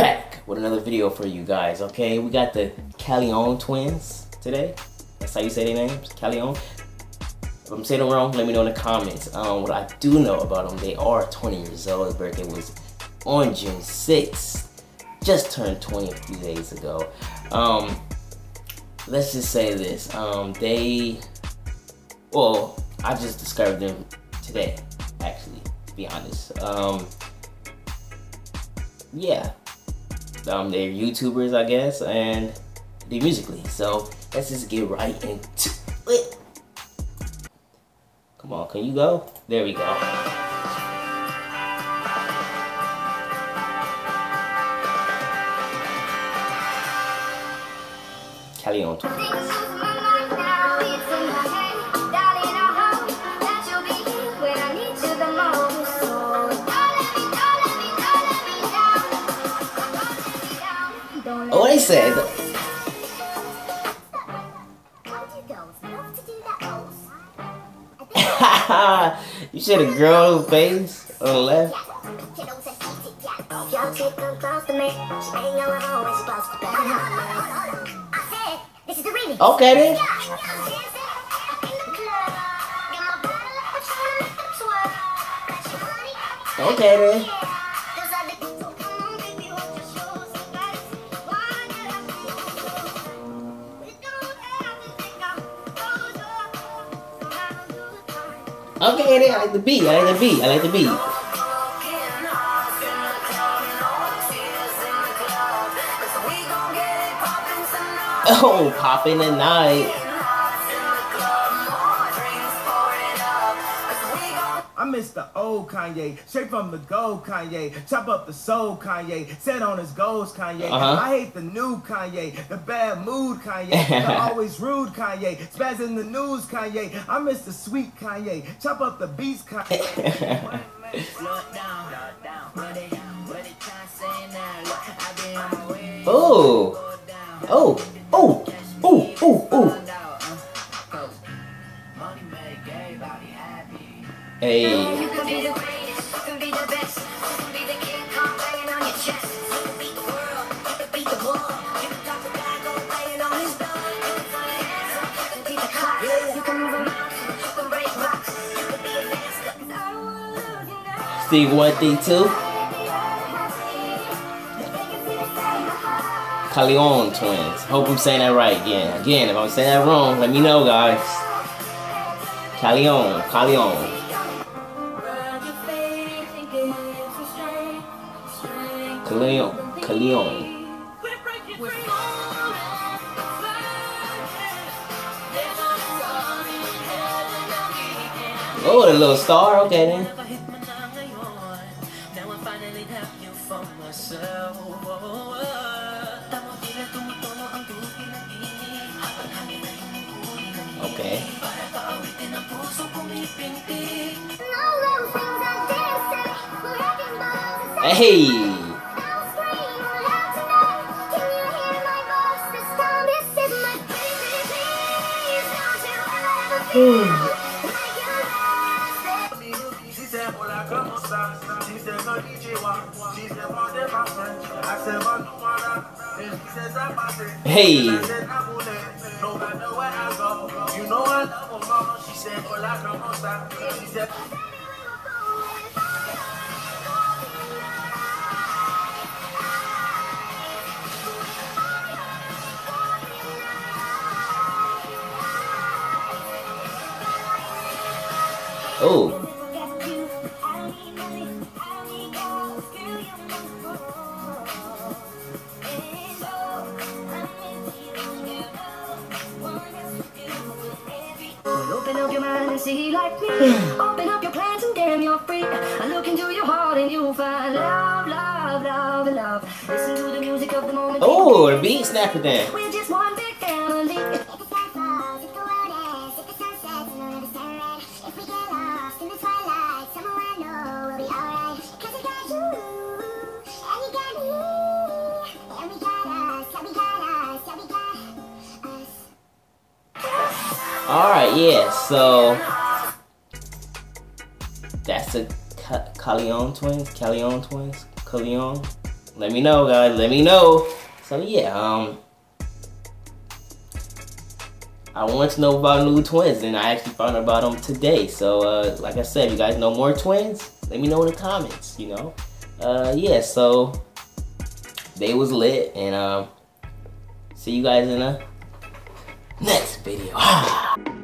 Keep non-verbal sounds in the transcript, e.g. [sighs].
back with another video for you guys, okay? We got the Caleon twins today. That's how you say their names, Caleon. If I'm saying it wrong, let me know in the comments. Um, what I do know about them, they are 20 years old. Their birthday was on June 6th. Just turned 20 a few days ago. Um, let's just say this. Um, they, well, I just discovered them today, actually, to be honest. Um, yeah, um, they're YouTubers, I guess, and they're musically. So let's just get right into it. Come on, can you go? There we go. Caleon Oh, they [laughs] said. you said a girl face on the left. Okay then. Okay then. Okay. I like the beat. I like the beat. I like the beat. [laughs] Oh, popping the night. Miss the old Kanye, straight from the gold Kanye. Chop up the soul Kanye, set on his goals Kanye. Uh-huh. I hate the new Kanye, the bad mood Kanye, [laughs] the always rude Kanye, spaz in the news Kanye. I miss the sweet Kanye, chop up the beats Kanye. Oh. Oh. Oh. Oh. Hey. Steve one thing two. Caleon twins. Hope I'm saying that right again. Again, if I'm saying that wrong, let me know, guys. Caleon, Caleon. Caleon, Caleon. Oh, the little star. Okay then. Okay. Hey. Go, you know I love her, mama. She said. She said, Oh. Open up your mind and see like me. Open up your plans and look into your heart and you'll find love, love, love, love. The of. Oh, beat one big Alright, yeah, so that's the Ca- Caleon twins, Caleon twins, Caleon. let me know, guys. Let me know. So yeah, um, I want to know about new twins, and I actually found out about them today. So, uh, like I said, you guys know more twins? Let me know in the comments. You know, uh, yeah. So they was lit, and um, see you guys in the next video. [sighs] [sighs] [laughs]